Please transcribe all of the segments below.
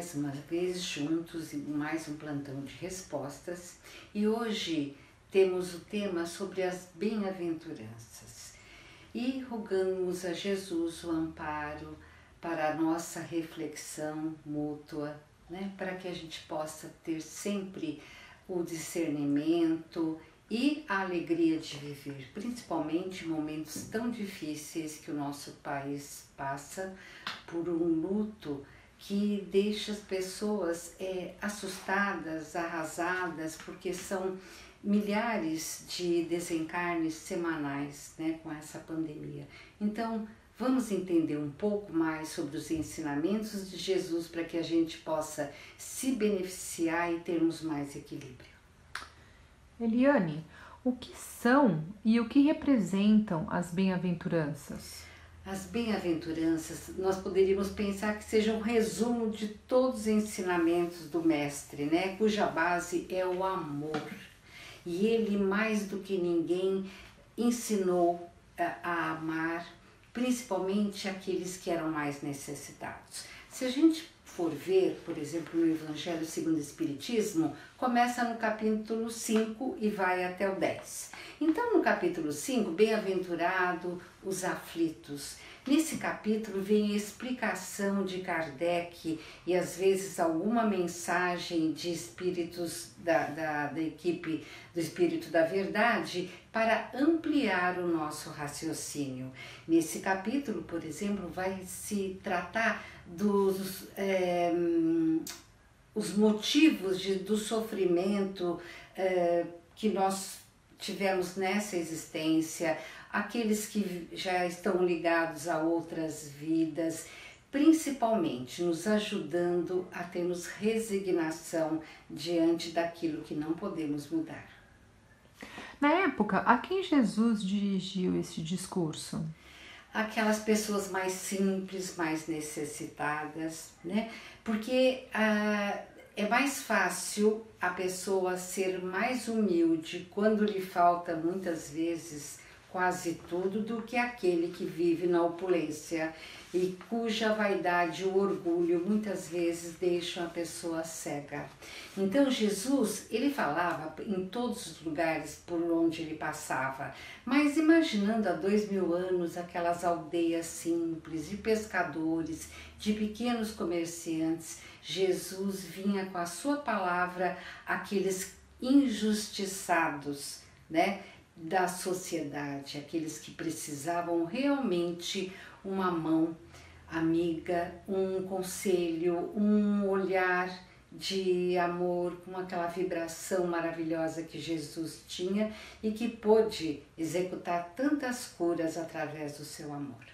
mais uma vez juntos em mais um plantão de respostas e hoje temos o tema sobre as bem-aventuranças e rogamos a Jesus o amparo para a nossa reflexão mútua, né? para que a gente possa ter sempre o discernimento e a alegria de viver, principalmente momentos tão difíceis que o nosso país passa por um luto que deixa as pessoas é, assustadas, arrasadas, porque são milhares de desencarnes semanais né, com essa pandemia. Então, vamos entender um pouco mais sobre os ensinamentos de Jesus para que a gente possa se beneficiar e termos mais equilíbrio. Eliane, o que são e o que representam as bem-aventuranças? As bem-aventuranças, nós poderíamos pensar que seja um resumo de todos os ensinamentos do Mestre, né? cuja base é o amor. E ele, mais do que ninguém, ensinou a, a amar, principalmente aqueles que eram mais necessitados. Se a gente for ver, por exemplo, no Evangelho segundo o Espiritismo, começa no capítulo 5 e vai até o 10. Então, no capítulo 5, bem-aventurado os aflitos. Nesse capítulo vem a explicação de Kardec e às vezes alguma mensagem de espíritos da, da, da equipe do Espírito da Verdade para ampliar o nosso raciocínio. Nesse capítulo, por exemplo, vai se tratar dos é, os motivos de, do sofrimento é, que nós tivemos nessa existência, aqueles que já estão ligados a outras vidas, principalmente nos ajudando a termos resignação diante daquilo que não podemos mudar. Na época, a quem Jesus dirigiu esse discurso? Aquelas pessoas mais simples, mais necessitadas, né? Porque ah, é mais fácil a pessoa ser mais humilde quando lhe falta muitas vezes quase tudo do que aquele que vive na opulência e cuja vaidade e o orgulho muitas vezes deixam a pessoa cega. Então Jesus, ele falava em todos os lugares por onde ele passava, mas imaginando há dois mil anos aquelas aldeias simples de pescadores, de pequenos comerciantes, Jesus vinha com a sua palavra aqueles injustiçados, né? Da sociedade, aqueles que precisavam realmente uma mão amiga, um conselho, um olhar de amor, com aquela vibração maravilhosa que Jesus tinha e que pôde executar tantas curas através do seu amor.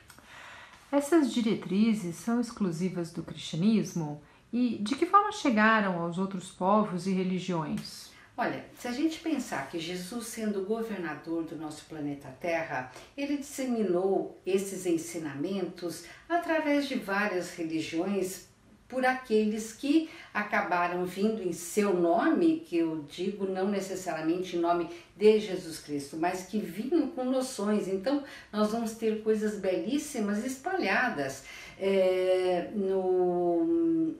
Essas diretrizes são exclusivas do cristianismo e de que forma chegaram aos outros povos e religiões? Olha, se a gente pensar que Jesus, sendo governador do nosso planeta Terra, ele disseminou esses ensinamentos através de várias religiões por aqueles que acabaram vindo em seu nome, que eu digo não necessariamente em nome de Jesus Cristo, mas que vinham com noções. Então, nós vamos ter coisas belíssimas espalhadas é, no,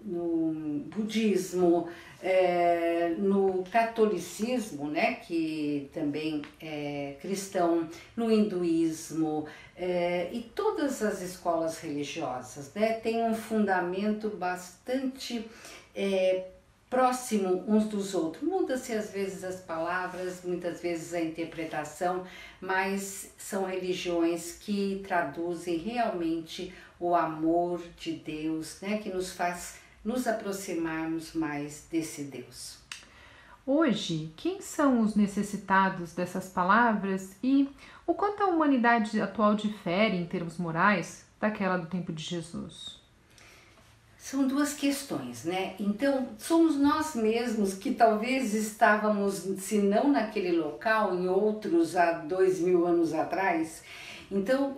no budismo, é, no catolicismo, né, que também é cristão, no hinduísmo é, e todas as escolas religiosas, né, tem um fundamento bastante é, próximo uns dos outros. Muda-se às vezes as palavras, muitas vezes a interpretação, mas são religiões que traduzem realmente o amor de Deus, né, que nos faz nos aproximarmos mais desse Deus. Hoje, quem são os necessitados dessas palavras e o quanto a humanidade atual difere em termos morais daquela do tempo de Jesus? São duas questões, né? Então, somos nós mesmos que talvez estávamos, se não naquele local, em outros há dois mil anos atrás. Então,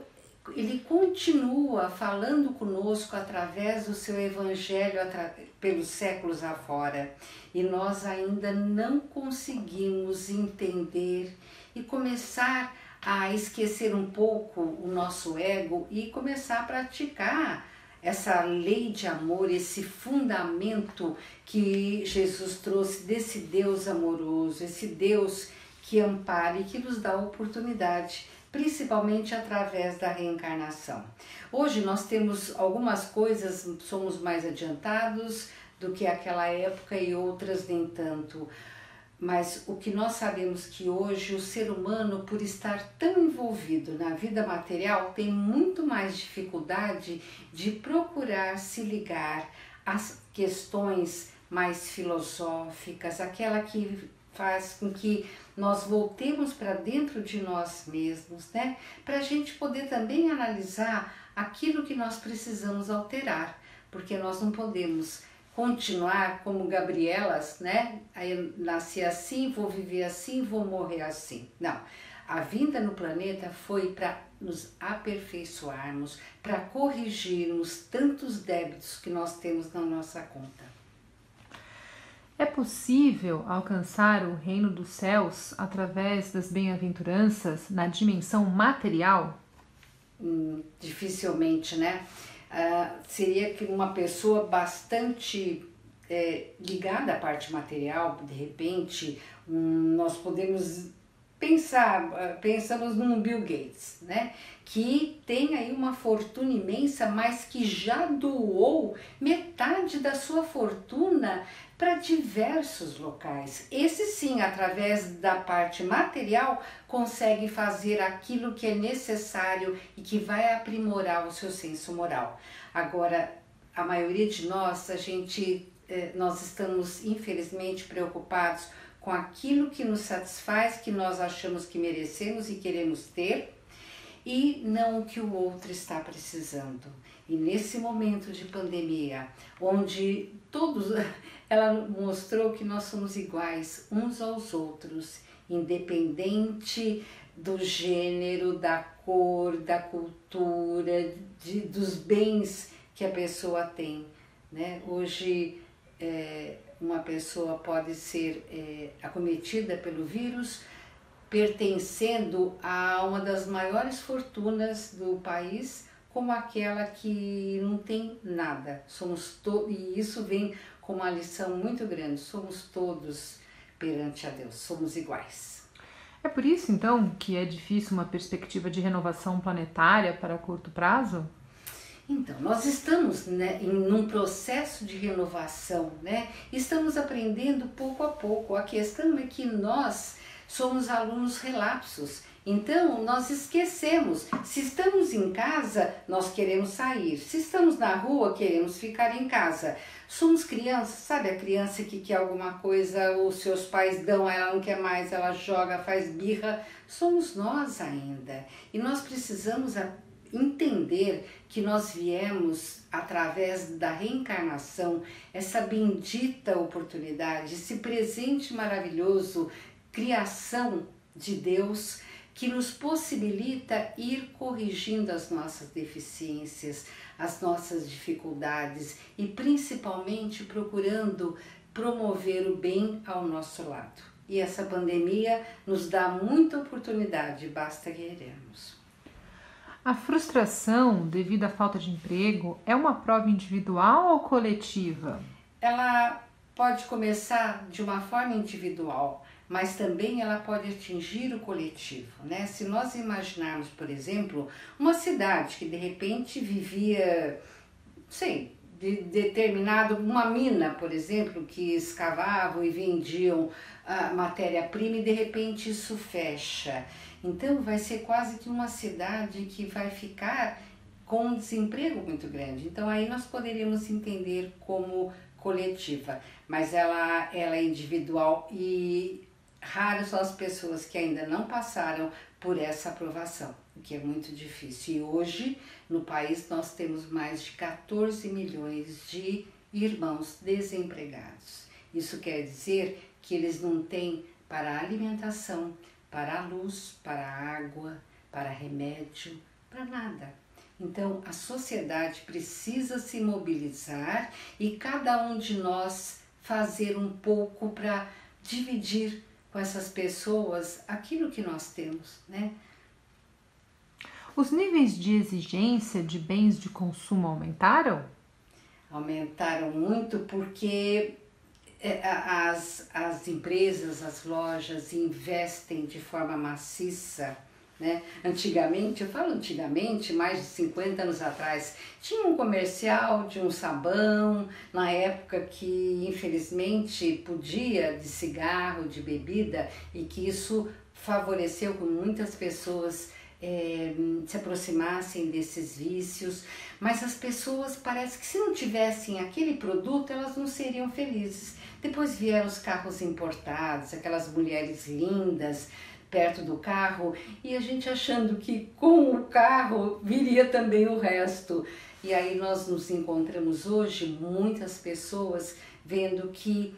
ele continua falando conosco através do seu evangelho pelos séculos afora. E nós ainda não conseguimos entender e começar a esquecer um pouco o nosso ego e começar a praticar essa lei de amor, esse fundamento que Jesus trouxe desse Deus amoroso, esse Deus que ampara e que nos dá oportunidade, principalmente através da reencarnação. Hoje nós temos algumas coisas, somos mais adiantados do que aquela época e outras nem tanto. Mas o que nós sabemos que hoje o ser humano, por estar tão envolvido na vida material, tem muito mais dificuldade de procurar se ligar às questões mais filosóficas, aquela que faz com que nós voltemos para dentro de nós mesmos, né? Para a gente poder também analisar aquilo que nós precisamos alterar, porque nós não podemos continuar como Gabrielas, né? Aí nasci assim, vou viver assim, vou morrer assim. Não. A vinda no planeta foi para nos aperfeiçoarmos, para corrigirmos tantos débitos que nós temos na nossa conta. É possível alcançar o reino dos céus através das bem-aventuranças na dimensão material? Hum, dificilmente, né? uh, seria que uma pessoa bastante é, ligada à parte material, de repente, um, nós podemos pensar, uh, pensamos num Bill Gates, né? Que tem aí uma fortuna imensa, mas que já doou metade da sua fortuna para diversos locais. Esse sim, através da parte material, consegue fazer aquilo que é necessário e que vai aprimorar o seu senso moral. Agora, a maioria de nós, a gente, eh, nós estamos infelizmente preocupados com aquilo que nos satisfaz, que nós achamos que merecemos e queremos ter, e não o que o outro está precisando. E nesse momento de pandemia, onde todos ela mostrou que nós somos iguais uns aos outros, independente do gênero, da cor, da cultura, de, dos bens que a pessoa tem. Né? Hoje, é, uma pessoa pode ser é, acometida pelo vírus pertencendo a uma das maiores fortunas do país, como aquela que não tem nada. Somos e isso vem com uma lição muito grande. Somos todos perante a Deus, somos iguais. É por isso então que é difícil uma perspectiva de renovação planetária para curto prazo? Então, nós estamos né, em um processo de renovação, né? Estamos aprendendo pouco a pouco. A questão é que nós somos alunos relapsos então, nós esquecemos. Se estamos em casa, nós queremos sair. Se estamos na rua, queremos ficar em casa. Somos crianças, sabe a criança que quer alguma coisa, os seus pais dão, ela não quer mais, ela joga, faz birra. Somos nós ainda. E nós precisamos entender que nós viemos através da reencarnação, essa bendita oportunidade, esse presente maravilhoso, criação de Deus que nos possibilita ir corrigindo as nossas deficiências, as nossas dificuldades e principalmente procurando promover o bem ao nosso lado. E essa pandemia nos dá muita oportunidade, basta querermos. A frustração devido à falta de emprego é uma prova individual ou coletiva? Ela pode começar de uma forma individual, mas também ela pode atingir o coletivo, né? Se nós imaginarmos, por exemplo, uma cidade que de repente vivia, sei, de determinado uma mina, por exemplo, que escavavam e vendiam matéria-prima e de repente isso fecha. Então vai ser quase que uma cidade que vai ficar com um desemprego muito grande. Então aí nós poderíamos entender como coletiva, mas ela, ela é individual e raras são as pessoas que ainda não passaram por essa aprovação, o que é muito difícil. E hoje, no país, nós temos mais de 14 milhões de irmãos desempregados. Isso quer dizer que eles não têm para a alimentação, para a luz, para a água, para remédio, para nada. Então, a sociedade precisa se mobilizar e cada um de nós fazer um pouco para dividir com essas pessoas aquilo que nós temos, né? Os níveis de exigência de bens de consumo aumentaram? Aumentaram muito porque as, as empresas, as lojas investem de forma maciça né? Antigamente, eu falo antigamente, mais de 50 anos atrás, tinha um comercial de um sabão, na época que infelizmente podia de cigarro, de bebida, e que isso favoreceu com muitas pessoas é, se aproximassem desses vícios, mas as pessoas parece que se não tivessem aquele produto elas não seriam felizes. Depois vieram os carros importados, aquelas mulheres lindas, perto do carro e a gente achando que com o carro viria também o resto. E aí nós nos encontramos hoje, muitas pessoas vendo que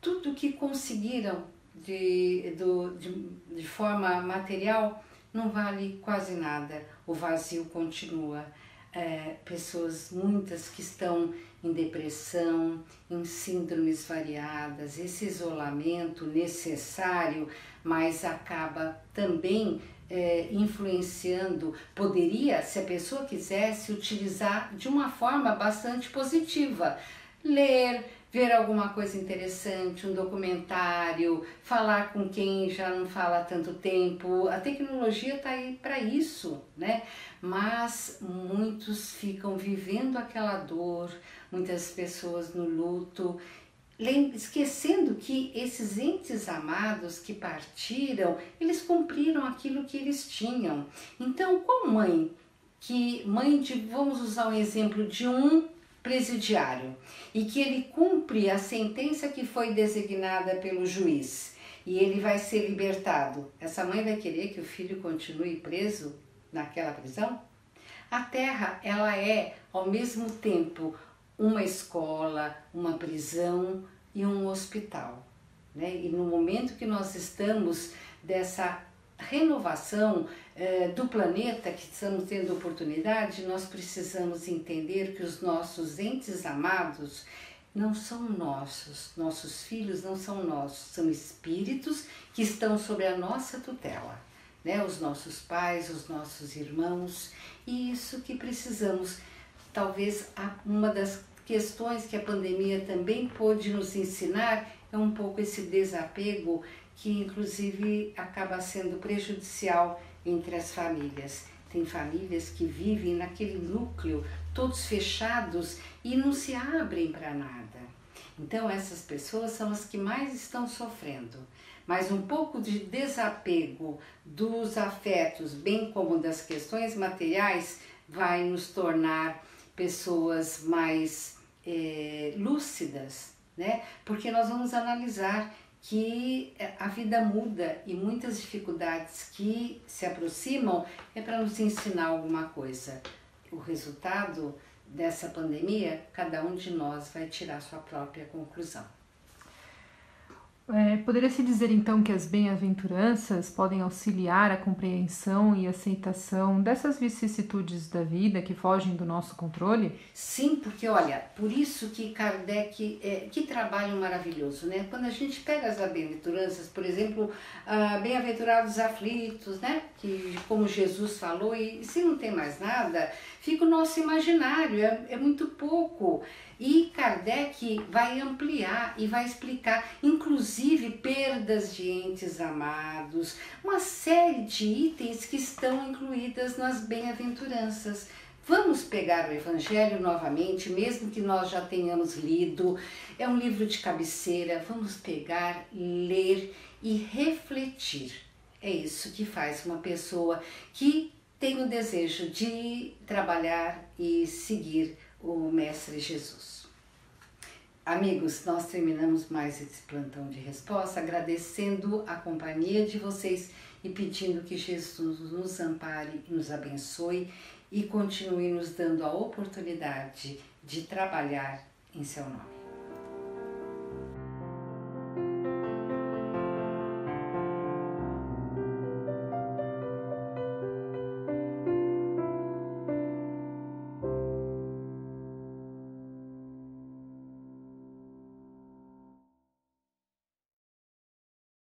tudo que conseguiram de, do, de, de forma material não vale quase nada, o vazio continua. É, pessoas, muitas que estão em depressão, em síndromes variadas, esse isolamento necessário, mas acaba também é, influenciando, poderia, se a pessoa quisesse, utilizar de uma forma bastante positiva. Ler, ver alguma coisa interessante, um documentário, falar com quem já não fala há tanto tempo. A tecnologia está aí para isso, né? Mas muitos ficam vivendo aquela dor, muitas pessoas no luto, esquecendo que esses entes amados que partiram, eles cumpriram aquilo que eles tinham. Então, qual mãe que mãe de, vamos usar um exemplo de um presidiário e que ele cumpre a sentença que foi designada pelo juiz e ele vai ser libertado, essa mãe vai querer que o filho continue preso naquela prisão? A terra, ela é ao mesmo tempo uma escola, uma prisão e um hospital. Né? E no momento que nós estamos dessa renovação eh, do planeta que estamos tendo oportunidade, nós precisamos entender que os nossos entes amados não são nossos, nossos filhos não são nossos, são espíritos que estão sob a nossa tutela, né? Os nossos pais, os nossos irmãos, e isso que precisamos. Talvez uma das questões que a pandemia também pôde nos ensinar é um pouco esse desapego que inclusive acaba sendo prejudicial entre as famílias. Tem famílias que vivem naquele núcleo, todos fechados e não se abrem para nada. Então, essas pessoas são as que mais estão sofrendo. Mas um pouco de desapego dos afetos, bem como das questões materiais, vai nos tornar pessoas mais é, lúcidas, né? Porque nós vamos analisar que é, a vida muda e muitas dificuldades que se aproximam é para nos ensinar alguma coisa. O resultado dessa pandemia, cada um de nós vai tirar sua própria conclusão. É, Poderia-se dizer então que as bem-aventuranças podem auxiliar a compreensão e aceitação dessas vicissitudes da vida que fogem do nosso controle? Sim, porque olha, por isso que Kardec, é, que trabalho maravilhoso, né? Quando a gente pega as bem-aventuranças, por exemplo, ah, bem-aventurados aflitos, né? Que como Jesus falou, e se não tem mais nada, fica o nosso imaginário, é, é muito pouco. E Kardec vai ampliar e vai explicar, inclusive, perdas de entes amados, uma série de itens que estão incluídas nas bem-aventuranças. Vamos pegar o Evangelho novamente, mesmo que nós já tenhamos lido. É um livro de cabeceira. Vamos pegar, ler e refletir. É isso que faz uma pessoa que tem o desejo de trabalhar e seguir o Mestre Jesus. Amigos, nós terminamos mais esse plantão de resposta agradecendo a companhia de vocês e pedindo que Jesus nos ampare nos abençoe e continue nos dando a oportunidade de trabalhar em seu nome.